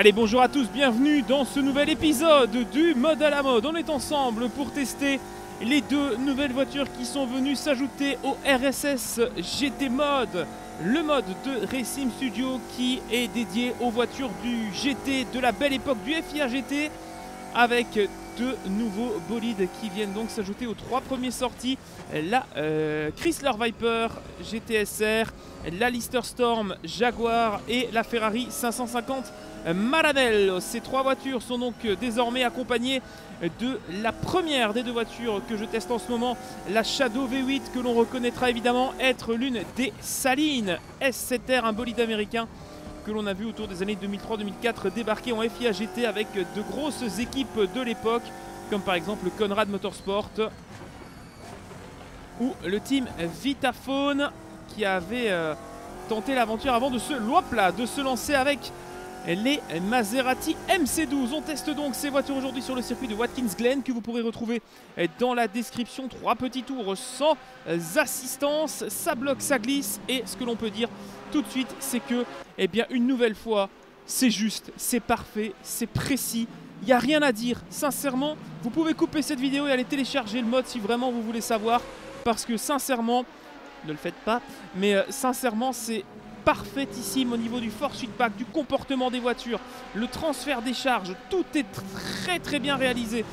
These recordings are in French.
Allez, bonjour à tous, bienvenue dans ce nouvel épisode du mode à la mode. On est ensemble pour tester les deux nouvelles voitures qui sont venues s'ajouter au RSS GT Mode, le mode de Racing Studio qui est dédié aux voitures du GT de la belle époque du FIA GT avec deux nouveaux bolides qui viennent donc s'ajouter aux trois premiers sorties. La euh, Chrysler Viper GTSR, la Lister Storm Jaguar et la Ferrari 550 Maranello. Ces trois voitures sont donc désormais accompagnées de la première des deux voitures que je teste en ce moment, la Shadow V8 que l'on reconnaîtra évidemment être l'une des Salines S7R, un bolide américain que l'on a vu autour des années 2003-2004 débarquer en FIA GT avec de grosses équipes de l'époque, comme par exemple Conrad Motorsport ou le team Vitaphone qui avait euh, tenté l'aventure avant de se là, de se lancer avec les Maserati MC12. On teste donc ces voitures aujourd'hui sur le circuit de Watkins Glen que vous pourrez retrouver dans la description. Trois petits tours sans assistance, ça bloque, ça glisse et ce que l'on peut dire tout de suite c'est que, eh bien une nouvelle fois, c'est juste, c'est parfait, c'est précis. Il n'y a rien à dire. Sincèrement, vous pouvez couper cette vidéo et aller télécharger le mode si vraiment vous voulez savoir. Parce que sincèrement, ne le faites pas, mais euh, sincèrement, c'est parfaitissime au niveau du force feedback, du comportement des voitures, le transfert des charges, tout est très très bien réalisé.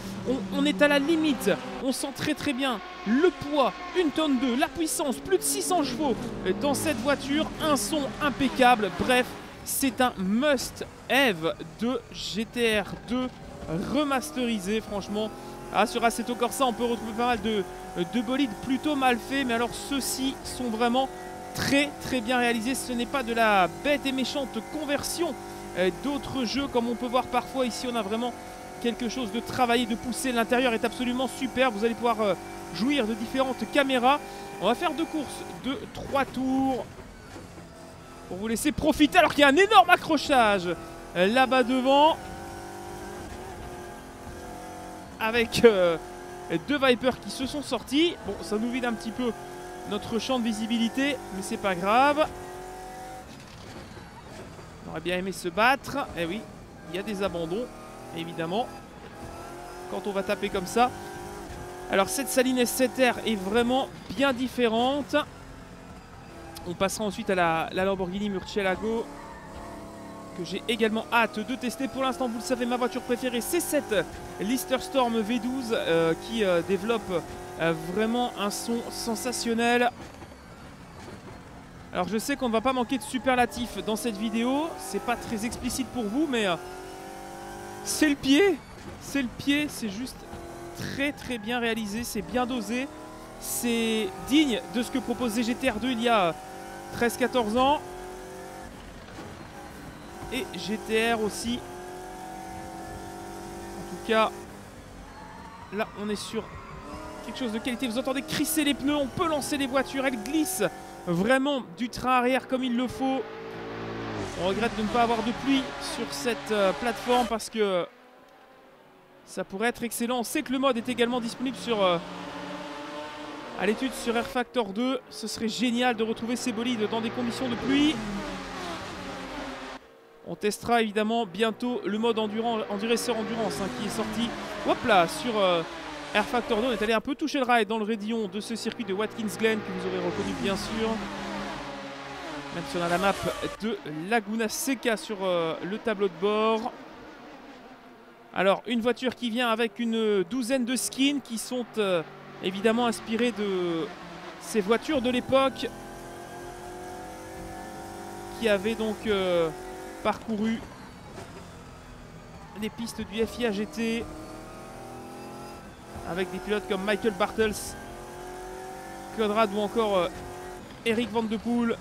On, est à la limite, on sent très très bien le poids, une tonne 2, la puissance, plus de 600 chevaux dans cette voiture, un son impeccable, bref, c'est un must-have de GTR 2 remasterisé, franchement. Ah, sur Assetto Corsa, on peut retrouver pas mal de, de bolides plutôt mal faits, mais alors ceux-ci sont vraiment très très bien réalisé. Ce n'est pas de la bête et méchante conversion euh, d'autres jeux comme on peut voir parfois. Ici, on a vraiment quelque chose de travaillé, de poussé. L'intérieur est absolument super. Vous allez pouvoir euh, jouir de différentes caméras. On va faire deux courses de trois tours pour vous laisser profiter alors qu'il y a un énorme accrochage euh, là-bas devant avec deux Vipers qui se sont sortis. Bon, ça nous vide un petit peu notre champ de visibilité, mais c'est pas grave. On aurait bien aimé se battre. Eh oui, il y a des abandons, évidemment. Quand on va taper comme ça. Alors cette Saline S7R est vraiment bien différente. On passera ensuite à la, Lamborghini Murcielago que j'ai également hâte de tester. Pour l'instant, vous le savez, ma voiture préférée, c'est cette Lister Storm V12 euh, qui euh, développe euh, vraiment un son sensationnel. Alors je sais qu'on ne va pas manquer de superlatifs dans cette vidéo. C'est pas très explicite pour vous, mais c'est le pied. C'est le pied, c'est juste très très bien réalisé, c'est bien dosé. C'est digne de ce que proposait GTR2 il y a 13-14 ans. Et GTR aussi. En tout cas, là on est sur quelque chose de qualité. Vous entendez crisser les pneus, on peut lancer les voitures, elles glissent vraiment du train arrière comme il le faut. On regrette de ne pas avoir de pluie sur cette euh, plateforme parce que ça pourrait être excellent. On sait que le mode est également disponible sur euh, à l'étude sur Air Factor 2. Ce serait génial de retrouver ces bolides dans des conditions de pluie. On testera évidemment bientôt le mode endurance, endurance hein, qui est sorti hop sur euh, Air Factor 2, on est allé un peu toucher le rail dans le raidillon de ce circuit de Watkins Glen que vous aurez reconnu bien sûr. Même si on a la map de Laguna Seca sur euh, le tableau de bord. Alors une voiture qui vient avec une douzaine de skins qui sont euh, évidemment inspirés de ces voitures de l'époque qui avaient donc euh, parcouru les pistes du FIA GT avec des pilotes comme Michael Bartels, Conrad ou encore euh, Eric Van de Poel.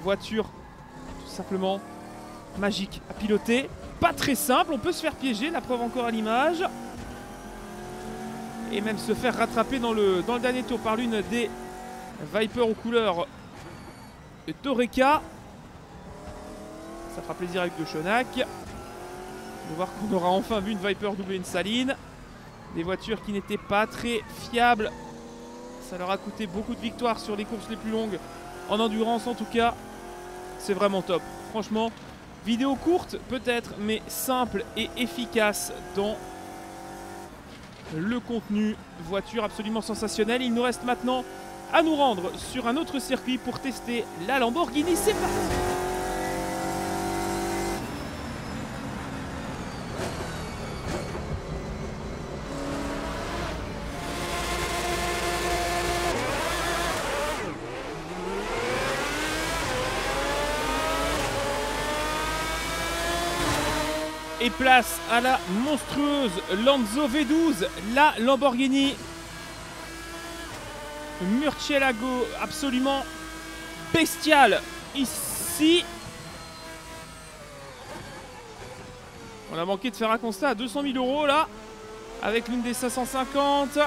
Voiture tout simplement magique à piloter. Pas très simple, on peut se faire piéger, la preuve encore à l'image. Et même se faire rattraper dans le, dans le dernier tour par l'une des Viper aux couleurs d'Oreca. Ça fera plaisir avec De Chonac. On va voir qu'on aura enfin vu une Viper doubler une Saline. Des voitures qui n'étaient pas très fiables. Ça leur a coûté beaucoup de victoires sur les courses les plus longues. En endurance en tout cas, c'est vraiment top. Franchement, vidéo courte peut-être, mais simple et efficace dans le contenu. Voiture absolument sensationnelle. Il nous reste maintenant à nous rendre sur un autre circuit pour tester la Lamborghini. C'est parti et place à la monstrueuse Lanzo V12, la Lamborghini Murcielago absolument bestial ici. On a manqué de faire un constat à 200 000 euros là, avec l'une des 550.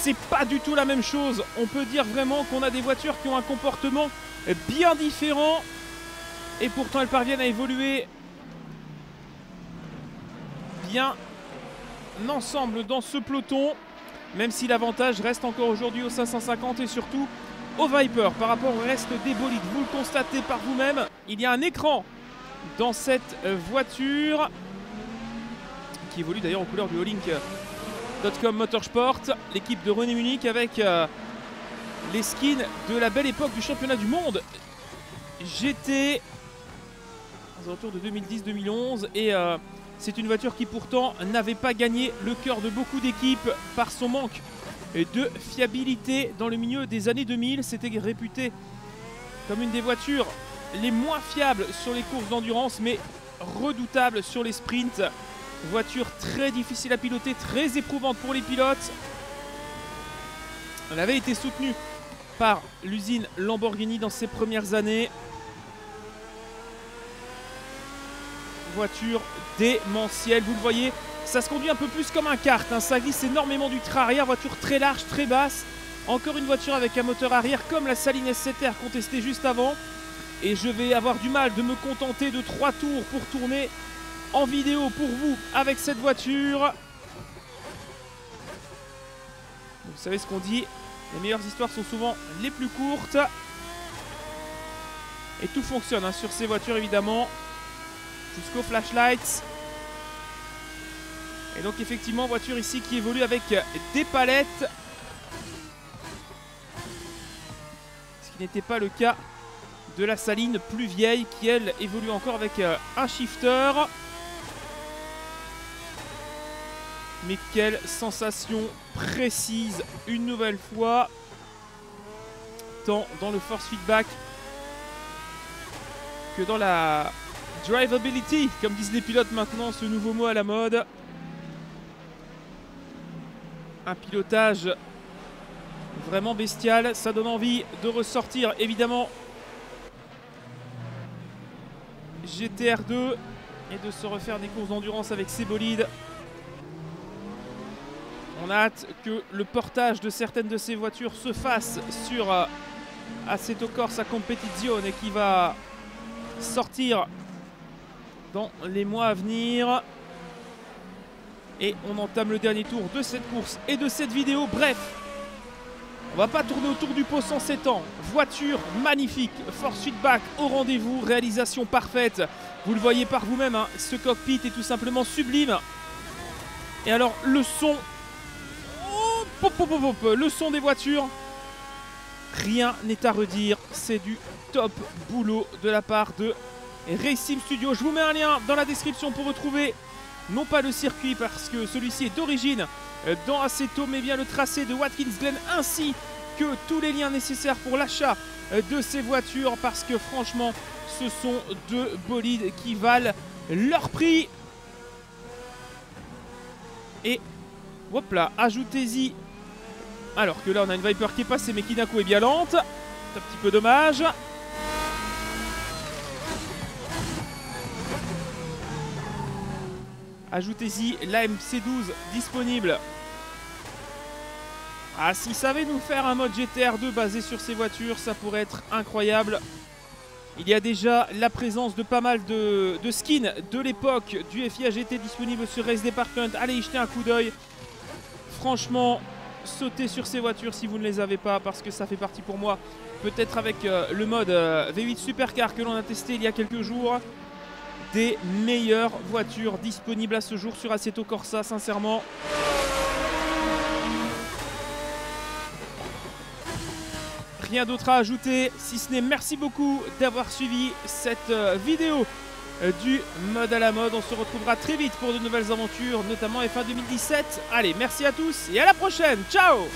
C'est pas du tout la même chose. On peut dire vraiment qu'on a des voitures qui ont un comportement bien différent. Et pourtant elles parviennent à évoluer bien ensemble dans ce peloton. Même si l'avantage reste encore aujourd'hui au 550 et surtout au Viper par rapport au reste des bolides. Vous le constatez par vous-même, il y a un écran dans cette voiture qui évolue d'ailleurs en couleur du Allink.com Motorsport, l'équipe de René Munich avec euh, les skins de la belle époque du championnat du monde GT autour de 2010-2011 et euh, c'est une voiture qui pourtant n'avait pas gagné le cœur de beaucoup d'équipes par son manque de fiabilité dans le milieu des années 2000. C'était réputé comme une des voitures les moins fiables sur les courses d'endurance mais redoutable sur les sprints. Voiture très difficile à piloter, très éprouvante pour les pilotes. Elle avait été soutenue par l'usine Lamborghini dans ses premières années. Voiture démentielle, vous le voyez, ça se conduit un peu plus comme un kart, hein. ça glisse énormément du train arrière, voiture très large, très basse. Encore une voiture avec un moteur arrière comme la Saline S7R qu'on testait juste avant. Et je vais avoir du mal de me contenter de trois tours pour tourner en vidéo pour vous avec cette voiture. Vous savez ce qu'on dit, les meilleures histoires sont souvent les plus courtes. Et tout fonctionne hein, sur ces voitures évidemment. Jusqu'aux flashlights. Et donc effectivement voiture ici qui évolue avec des palettes. Ce qui n'était pas le cas de la Saline plus vieille qui elle évolue encore avec euh, un shifter. Mais quelle sensation précise une nouvelle fois. Tant dans le force feedback que dans la drivability, comme disent les pilotes maintenant, ce nouveau mot à la mode. Un pilotage vraiment bestial, ça donne envie de ressortir évidemment GTR2 et de se refaire des courses d'endurance avec ces bolides. On a hâte que le portage de certaines de ces voitures se fasse sur euh, Assetto Corsa Competizione qui va sortir dans les mois à venir. Et on entame le dernier tour de cette course et de cette vidéo. Bref, on va pas tourner autour du pot 107 ans. Voiture magnifique, force feedback au rendez-vous, réalisation parfaite. Vous le voyez par vous-même, hein, ce cockpit est tout simplement sublime. Et alors le son le son des voitures. Rien n'est à redire. C'est du top boulot de la part de Racing Studio. Je vous mets un lien dans la description pour retrouver non pas le circuit parce que celui-ci est d'origine euh, dans Assetto, mais bien le tracé de Watkins Glen ainsi que tous les liens nécessaires pour l'achat euh, de ces voitures parce que franchement ce sont deux bolides qui valent leur prix. Et hop là, ajoutez-y alors que là, on a une Viper qui est passée, mais qui d'un coup est bien lente. C'est un petit peu dommage. Ajoutez-y la MC12 disponible. Ah, s'il savait nous faire un mode GTR2 basé sur ces voitures, ça pourrait être incroyable. Il y a déjà la présence de pas mal de, skins de l'époque du FIA GT disponible sur Race Department. Allez y jeter un coup d'œil. Franchement, sauter sur ces voitures si vous ne les avez pas parce que ça fait partie pour moi peut-être avec euh, le mode euh, V8 Supercar que l'on a testé il y a quelques jours des meilleures voitures disponibles à ce jour sur Assetto Corsa sincèrement rien d'autre à ajouter si ce n'est merci beaucoup d'avoir suivi cette euh, vidéo du mode à la mode. On se retrouvera très vite pour de nouvelles aventures, notamment F1 2017. Allez, merci à tous et à la prochaine. Ciao